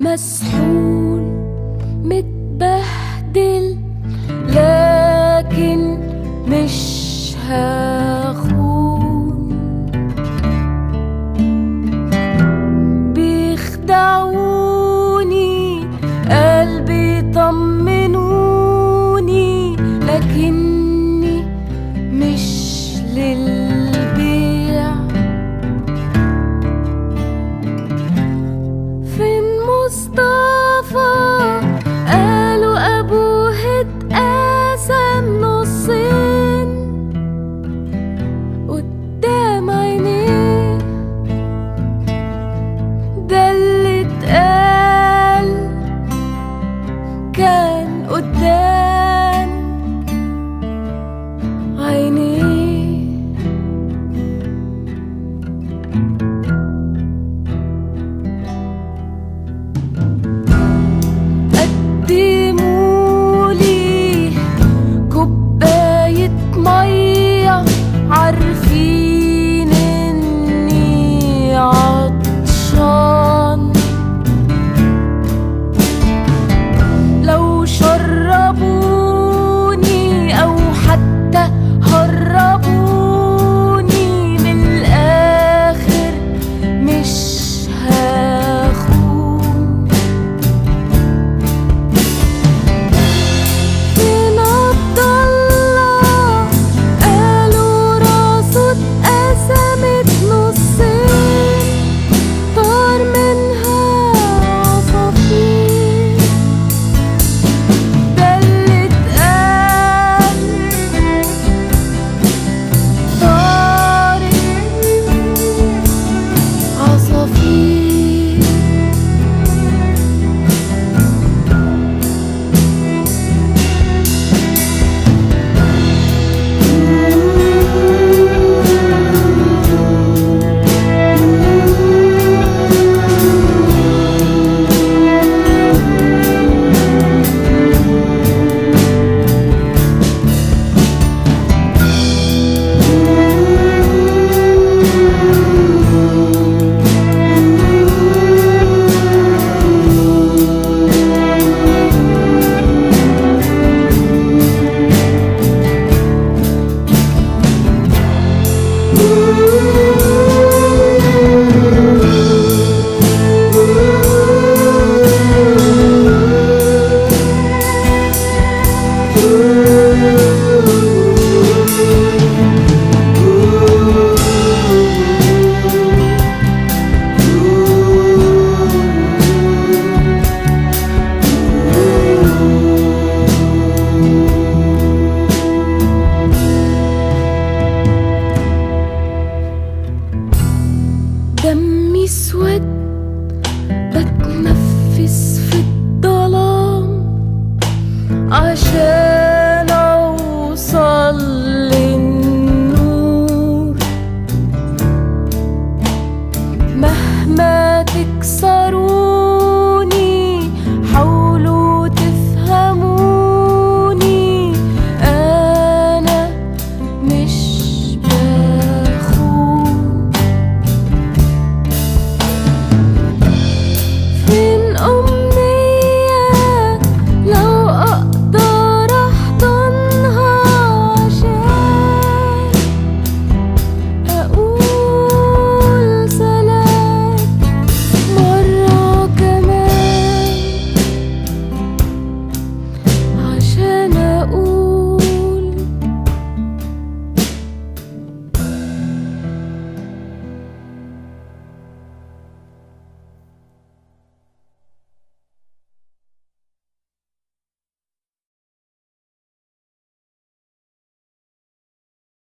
مسحول متبهدل لكن مش هخون. بيخدعوني